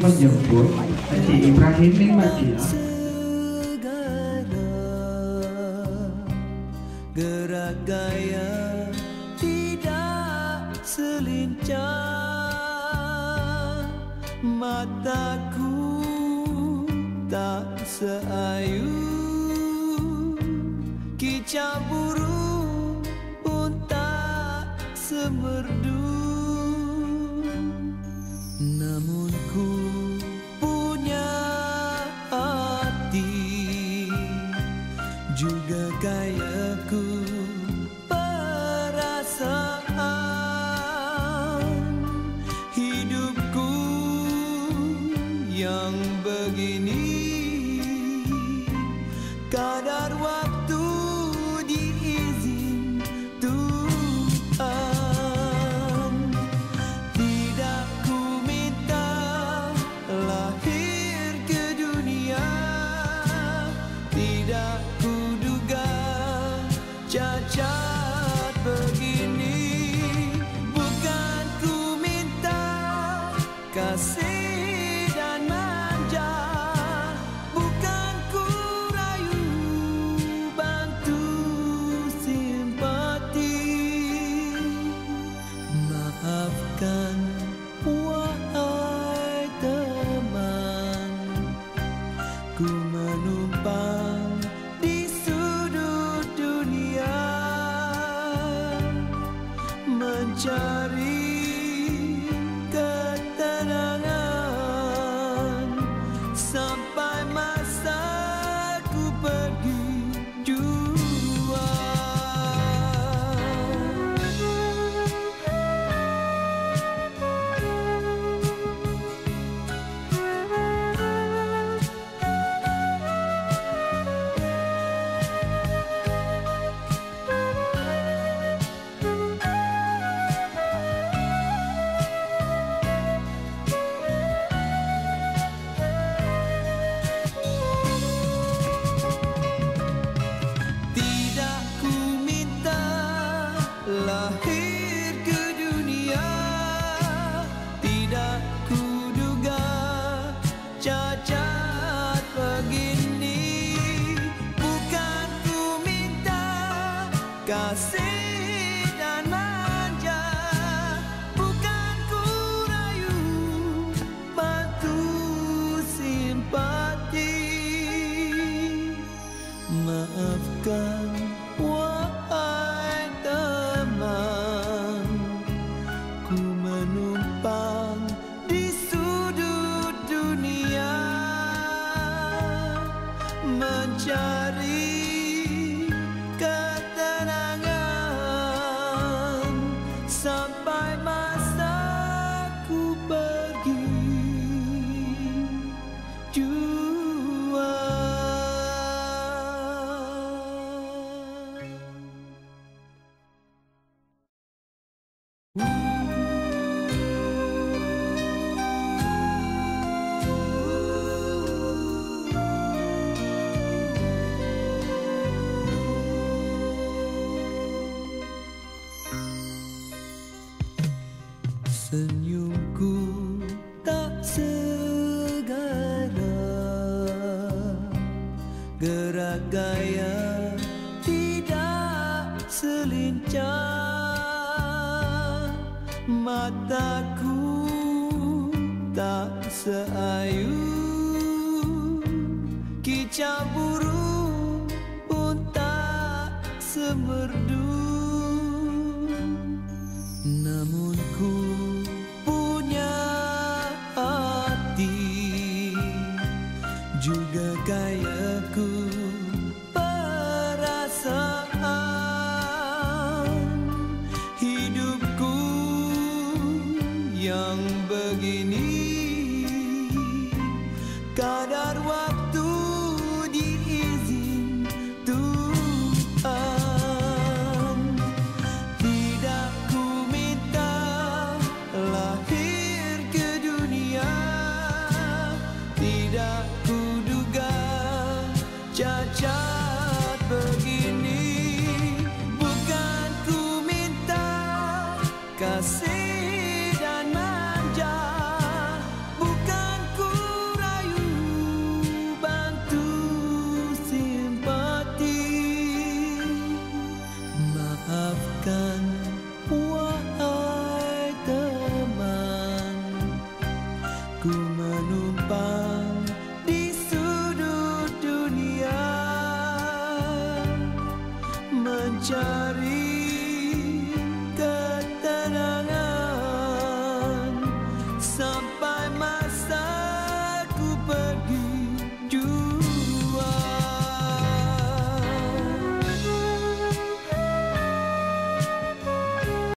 menjemput Haji Ibrahim bin Madinah segala gerak gaya tidak selincah mataku tak seayu kicau burung pun tak semerdu yang begini. Kadar waktu diizin Tuhan. Tidak ku minta lahir ke dunia. Tidak ku duga cacat Mencari lahir ke dunia Tidak ku duga cacat begini. Bukan ku minta kasih Senyumku tak segala. Gerak tidak selincah. Mataku tak seayu. Kicau burung pun tak semerdu begini kadar mencari